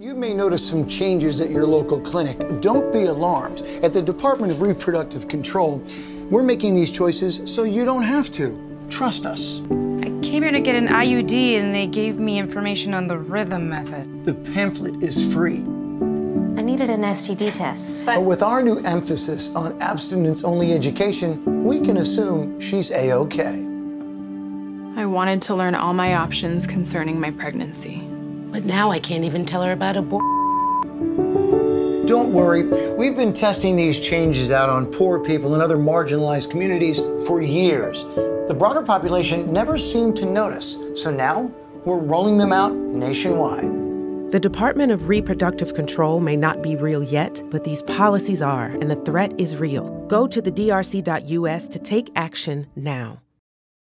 You may notice some changes at your local clinic. Don't be alarmed. At the Department of Reproductive Control, we're making these choices so you don't have to. Trust us. I came here to get an IUD and they gave me information on the rhythm method. The pamphlet is free. I needed an STD test. But with our new emphasis on abstinence only education, we can assume she's A OK. I wanted to learn all my options concerning my pregnancy. But now I can't even tell her about abortion. Don't worry, we've been testing these changes out on poor people and other marginalized communities for years. The broader population never seemed to notice, so now we're rolling them out nationwide. The Department of Reproductive Control may not be real yet, but these policies are, and the threat is real. Go to the drc.us to take action now.